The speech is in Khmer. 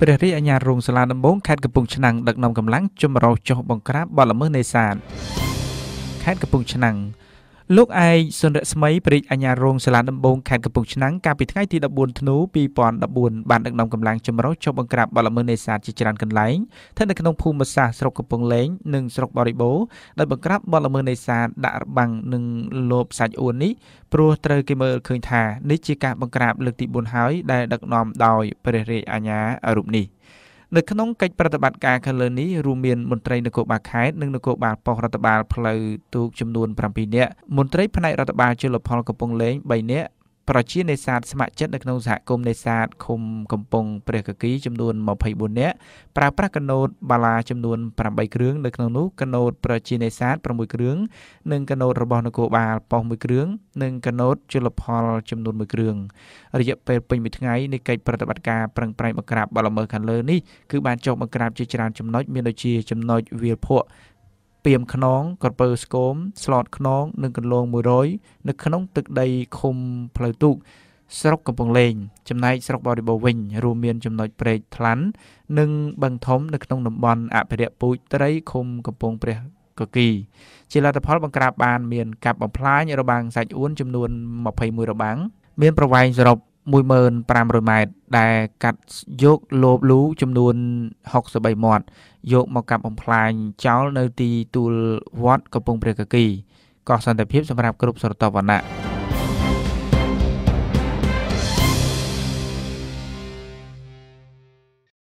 ព្រះរាជអាជ្ញារងសាលាដំបងខេត្តកំពង់ឆ្នាំងដឹកនាំកម្លាំងចម្រុះចុះបង្ក្រាបបទល្មើសនេសាទខេត្តកំពង់ឆ្នាំង លោកឯកសុនរស្មីព្រិចអាញារងសាលាដំបងខេត្តកំពង់ឆ្នាំងកាលពីថ្ងៃទី14ធ្នូ2014បានដឹកនាំកម្លាំងចម្រុះចុះបង្ក្រាបបទល្មើសនេសាទជាច្រើនកន្លែងស្ថិតនៅក្នុងភូមិសាស្ត្រស្រុកកំពង់លែងនិងស្រុកបរិបូរដោយបង្ក្រាបបទល្មើសនេសាទដាក់របាំងនិងលោបសាច់អួននេះព្រោះត្រូវគេមើលឃើញថានេះជាការបង្ក្រាបលើកទី4ហើយដែលដឹកនាំដោយព្រះរាជអាជ្ញារូបនេះ នៅក្នុងកិច្ចប្រតិបត្តិការខាងលើនេះរួមមានមន្ត្រីនគរបាលខេត្តនិងនគរបាលប៉ុស្តិ៍រដ្ឋបាលផ្លូវទូកចំនួន7នាក់មន្ត្រីផ្នែករដ្ឋបាលជលផលកំពង់លែង3នាក់ ប្រជានេសាទស្ម័គ្រចិត្តនៅក្នុងសហគមន៍នេសាទឃុំកំពង់ព្រះកគីចំនួន24នាក់ប្រើប្រាស់កណូតបាឡាចំនួន8គ្រឿងនៅក្នុងនោះកណូតប្រជានេសាទ6គ្រឿងនិងកណូតរបស់នគរបាលប៉ុស្តិ៍1គ្រឿងនិងកណូតជលផលចំនួន1គ្រឿងរយៈពេលពេញមួយថ្ងៃនៃកិច្ចប្រតិបត្តិការប្រឹងប្រែងបង្ក្រាបបទល្មើសខាងលើនេះគឺបានចុះបង្ក្រាបជាច្រើនចំណុចមានដូចជាចំណុចវាលភក់ ពីមខ្នងក្រពើស្គមស្លតខ្នងនិងកន្លង100នៅក្នុងទឹកដីឃុំផ្លូវទូកស្រុកកំពង់លែងចំណែកស្រុកបរិបូរវិញរួមមានចំណុចព្រែកថ្លាន់និងបឹងធំនៅក្នុងតំបន់អភិរក្សពូជត្រីឃុំកំពង់ព្រះកគីជាលទ្ធផលបង្ក្រាបបាន មានកាប់បំផ្លាញរបាំងសាច់អួនចំនួន21របាំងមានប្រវែងសរុប 1500ម៉ែត្រដែលកាត់យកលបលូចំនួន63មាត់យកមកកាប់បំផ្លាញចោលនៅទីទួលវត្តកំពង់ព្រះកគីកោះសន្តិភាពសម្រាប់គ្រប់ស្រទាប់វណ្ណៈ